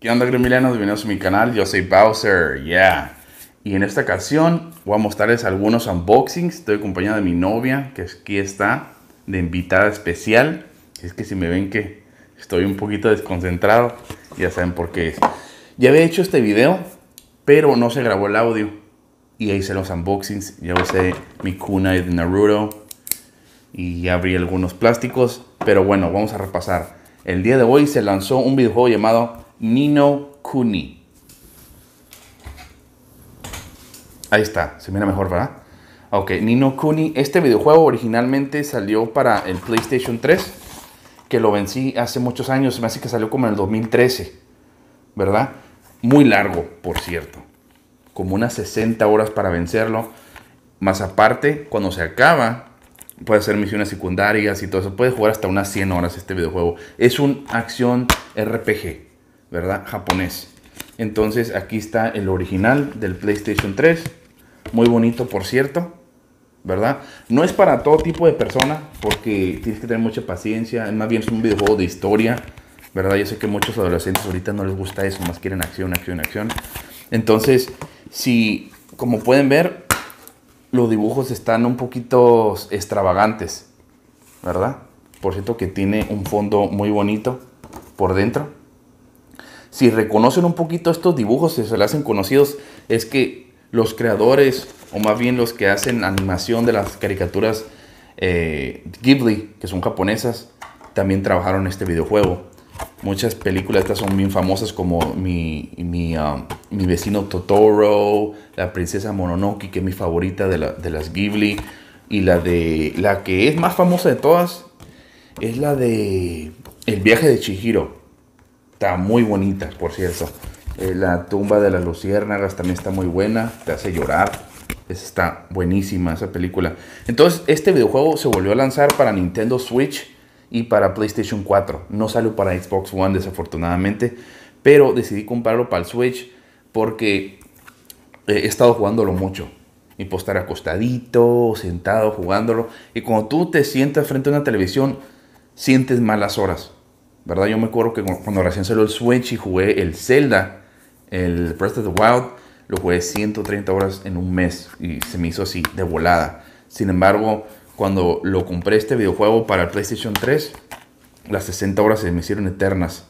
¿Qué onda, gremilianos? Bienvenidos a mi canal. Yo soy Bowser, yeah. Y en esta ocasión voy a mostrarles algunos unboxings. Estoy acompañado de mi novia, que aquí está, de invitada especial. Es que si me ven que estoy un poquito desconcentrado, ya saben por qué es. Ya había hecho este video, pero no se grabó el audio. Y ahí hice los unboxings. Ya usé mi kunai de Naruto. Y abrí algunos plásticos. Pero bueno, vamos a repasar. El día de hoy se lanzó un videojuego llamado Nino Kuni. Ahí está, se mira mejor, ¿verdad? Ok, Nino Kuni. Este videojuego originalmente salió para el PlayStation 3, que lo vencí hace muchos años. Me hace que salió como en el 2013, ¿verdad? Muy largo, por cierto. Como unas 60 horas para vencerlo. Más aparte, cuando se acaba, puede hacer misiones secundarias y todo eso. Puede jugar hasta unas 100 horas este videojuego. Es un acción RPG. ¿Verdad? Japonés. Entonces aquí está el original del PlayStation 3. Muy bonito, por cierto. ¿Verdad? No es para todo tipo de persona porque tienes que tener mucha paciencia. Más bien es un videojuego de historia. ¿Verdad? Yo sé que muchos adolescentes ahorita no les gusta eso, más quieren acción, acción, acción. Entonces, si, como pueden ver, los dibujos están un poquito extravagantes. ¿Verdad? Por cierto que tiene un fondo muy bonito por dentro si reconocen un poquito estos dibujos, si se les hacen conocidos, es que los creadores, o más bien los que hacen animación de las caricaturas eh, Ghibli, que son japonesas, también trabajaron este videojuego. Muchas películas estas son bien famosas como mi, mi, um, mi vecino Totoro, La princesa Mononoke, que es mi favorita de, de las Ghibli, y la de la que es más famosa de todas es la de El viaje de Chihiro. Está muy bonita, por cierto. Eh, la tumba de las luciérnagas también está muy buena. Te hace llorar. Está buenísima esa película. Entonces, este videojuego se volvió a lanzar para Nintendo Switch y para PlayStation 4. No salió para Xbox One, desafortunadamente. Pero decidí comprarlo para el Switch porque he estado jugándolo mucho. Y puedo estar acostadito, sentado, jugándolo. Y cuando tú te sientas frente a una televisión, sientes malas horas. ¿Verdad? Yo me acuerdo que cuando recién salió el Switch y jugué el Zelda, el Breath of the Wild, lo jugué 130 horas en un mes y se me hizo así, de volada. Sin embargo, cuando lo compré este videojuego para el PlayStation 3, las 60 horas se me hicieron eternas.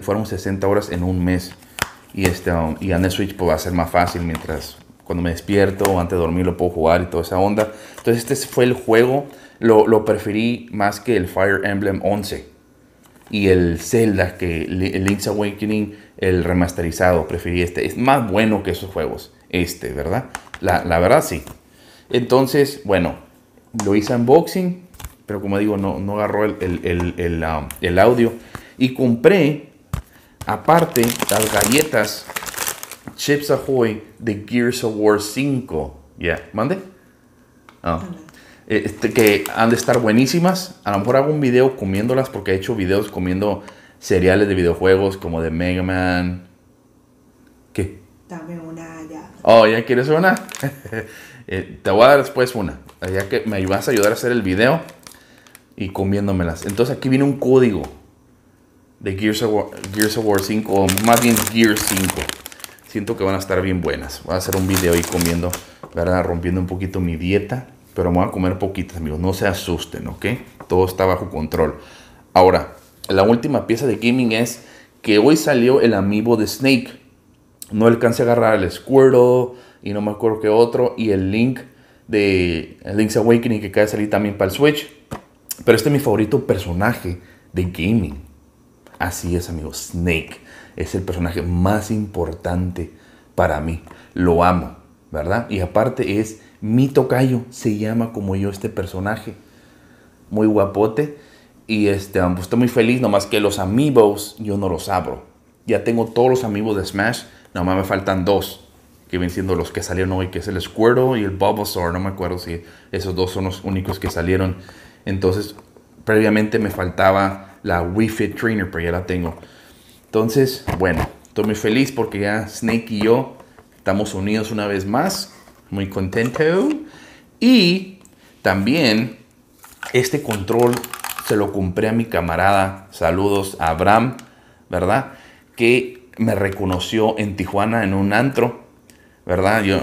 Fueron 60 horas en un mes. Y, este, um, y en el Switch pues, va a ser más fácil mientras cuando me despierto o antes de dormir lo puedo jugar y toda esa onda. Entonces este fue el juego, lo, lo preferí más que el Fire Emblem 11 y el Zelda, que el Link's Awakening, el remasterizado, preferí este. Es más bueno que esos juegos, este, ¿verdad? La, verdad sí. Entonces, bueno, lo hice unboxing, pero como digo, no, no agarró el, um, el, audio. Y compré, aparte, las galletas Chips Ahoy de Gears of War 5. Ya, ¿mande? Ah. Este, que han de estar buenísimas. A lo mejor hago un video comiéndolas porque he hecho videos comiendo cereales de videojuegos como de Mega Man. ¿Qué? Dame una ya. Oh, ¿ya quieres una? Eh, te voy a dar después una. Ya que me vas a ayudar a hacer el video y comiéndomelas. Entonces aquí viene un código de Gears of, War, Gears of War 5, o más bien Gears 5. Siento que van a estar bien buenas. Voy a hacer un video ahí comiendo, ¿verdad? Rompiendo un poquito mi dieta pero me voy a comer poquitas, amigos. No se asusten, ¿ok? Todo está bajo control. Ahora, la última pieza de gaming es que hoy salió el amiibo de Snake. No alcancé a agarrar el Squirtle y no me acuerdo qué otro. Y el Link de Link's Awakening que acaba de salir también para el Switch. Pero este es mi favorito personaje de gaming. Así es, amigos. Snake es el personaje más importante para mí. Lo amo, ¿verdad? Y aparte es mi tocayo se llama como yo este personaje. Muy guapote. Y este, pues, estoy muy feliz, nomás que los amigos yo no los abro. Ya tengo todos los amigos de Smash, nomás me faltan dos. Que vienen siendo los que salieron hoy, que es el Squirtle y el Bulbasaur. No me acuerdo si esos dos son los únicos que salieron. Entonces, previamente me faltaba la Wii Fit Trainer, pero ya la tengo. Entonces, bueno, estoy muy feliz porque ya Snake y yo estamos unidos una vez más muy contento. Y también este control se lo compré a mi camarada, saludos a Abraham, ¿verdad? Que me reconoció en Tijuana en un antro, ¿verdad? Yo,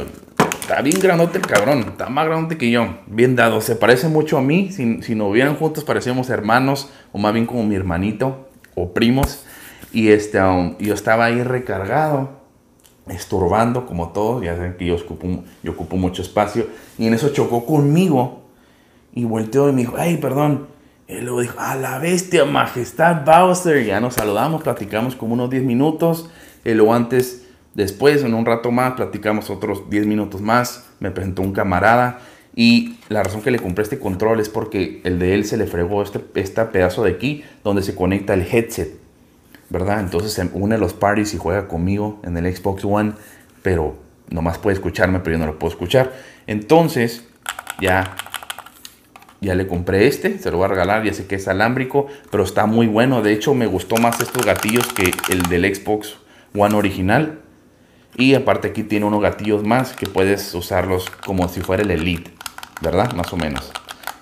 está bien grandote el cabrón, está más grande que yo, bien dado, se parece mucho a mí, si, si nos vieran juntos parecíamos hermanos, o más bien como mi hermanito, o primos, y este, um, yo estaba ahí recargado, estorbando como todo, ya saben que yo ocupo, yo ocupo mucho espacio, y en eso chocó conmigo, y volteó y me dijo, ay, perdón, y luego dijo, a la bestia, majestad Bowser. Ya nos saludamos, platicamos como unos 10 minutos. Y luego antes, después, en un rato más, platicamos otros 10 minutos más. Me presentó un camarada. Y la razón que le compré este control es porque el de él se le fregó este, este pedazo de aquí donde se conecta el headset. ¿Verdad? Entonces se une a los parties y juega conmigo en el Xbox One. Pero nomás puede escucharme, pero yo no lo puedo escuchar. Entonces, ya ya le compré este, se lo voy a regalar, ya sé que es alámbrico, pero está muy bueno. De hecho, me gustó más estos gatillos que el del Xbox One original. Y aparte aquí tiene unos gatillos más que puedes usarlos como si fuera el Elite, ¿verdad? Más o menos.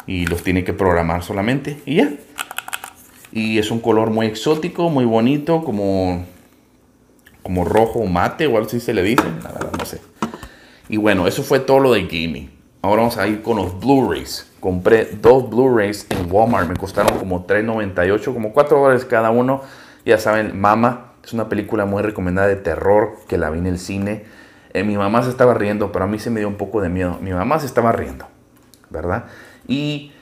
Y los tiene que programar solamente y ya. Y es un color muy exótico, muy bonito, como, como rojo mate o algo así se le dice. La verdad, no sé. Y bueno, eso fue todo lo de gaming. Ahora vamos a ir con los Blu-rays. Compré dos Blu-rays en Walmart. Me costaron como $3.98, como 4 dólares cada uno. Ya saben, Mama es una película muy recomendada de terror que la vi en el cine. Eh, mi mamá se estaba riendo, pero a mí se me dio un poco de miedo. Mi mamá se estaba riendo, ¿verdad? Y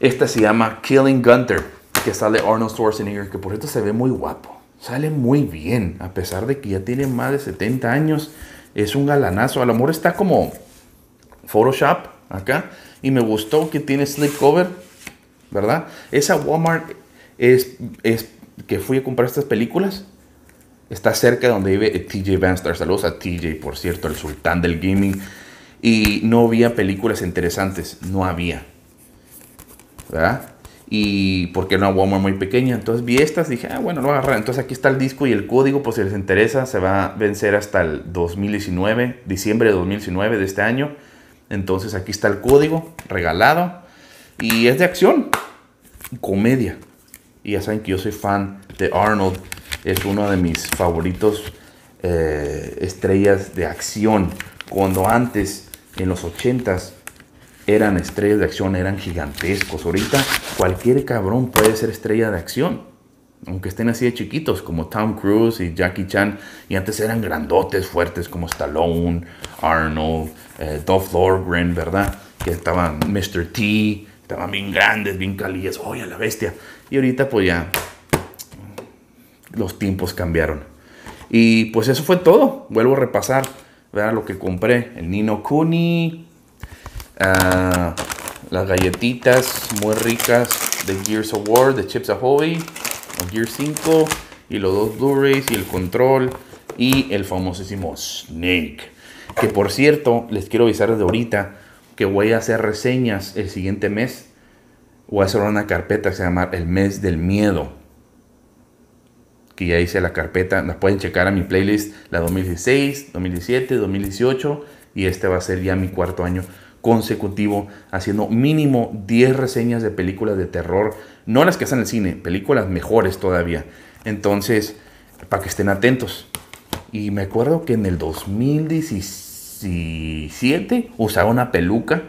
esta se llama Killing Gunter, que sale Arnold Schwarzenegger, que por cierto se ve muy guapo. Sale muy bien, a pesar de que ya tiene más de 70 años. Es un galanazo. A lo mejor está como Photoshop acá. Y me gustó que tiene slipcover, ¿verdad? Esa Walmart es, es que fui a comprar estas películas. Está cerca de donde vive TJ Vanstar. Saludos a TJ, por cierto, el sultán del gaming. Y no había películas interesantes. No había. ¿Verdad? Y porque era una Walmart muy pequeña. Entonces vi estas, dije, ah, bueno, lo voy agarrar. Entonces aquí está el disco y el código, pues si les interesa, se va a vencer hasta el 2019, diciembre de 2019 de este año. Entonces aquí está el código regalado y es de acción, comedia. Y ya saben que yo soy fan de Arnold, es uno de mis favoritos eh, estrellas de acción. Cuando antes, en los 80s, eran estrellas de acción, eran gigantescos. Ahorita cualquier cabrón puede ser estrella de acción. Aunque estén así de chiquitos, como Tom Cruise y Jackie Chan. Y antes eran grandotes, fuertes, como Stallone, Arnold, eh, Dolph Lundgren, ¿verdad? Que estaban Mr. T, estaban bien grandes, bien calillas, oye, la bestia. Y ahorita pues ya los tiempos cambiaron. Y pues eso fue todo. Vuelvo a repasar, ¿verdad? Lo que compré. El Nino Kuni, ah, las galletitas muy ricas de Gears of War, de Chips Ahoy, el Gear 5 y los dos Blu-rays y el control y el famosísimo Snake. Que por cierto, les quiero avisar desde ahorita que voy a hacer reseñas el siguiente mes. Voy a hacer una carpeta que se llama El Mes del Miedo. Que ya hice la carpeta, la pueden checar a mi playlist, la 2016, 2017, 2018. Y este va a ser ya mi cuarto año consecutivo haciendo mínimo 10 reseñas de películas de terror. No las que están en el cine, películas mejores todavía. Entonces, para que estén atentos. Y me acuerdo que en el 2017 17 usaba una peluca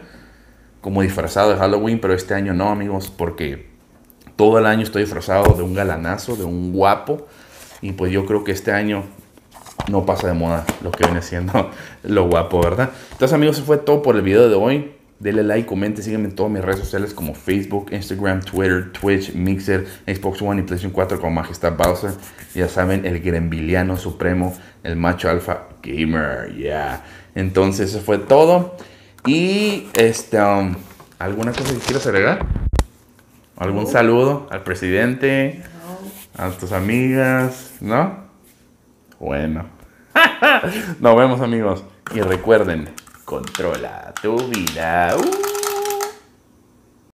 como disfrazado de Halloween, pero este año no, amigos, porque todo el año estoy disfrazado de un galanazo, de un guapo, y pues yo creo que este año no pasa de moda lo que viene siendo lo guapo, ¿verdad? Entonces, amigos, eso fue todo por el video de hoy. Denle like, comente, síganme en todas mis redes sociales como Facebook, Instagram, Twitter, Twitch, Mixer, Xbox One y PlayStation 4 con Majestad Bowser. Ya saben, el grembiliano supremo, el macho alfa gamer, ya. Entonces, eso fue todo. Y, este, um, ¿alguna cosa que quieras agregar? ¿Algún saludo al presidente? A tus amigas, ¿no? Bueno. Nos vemos amigos. Y recuerden, controla tu vida. Uh.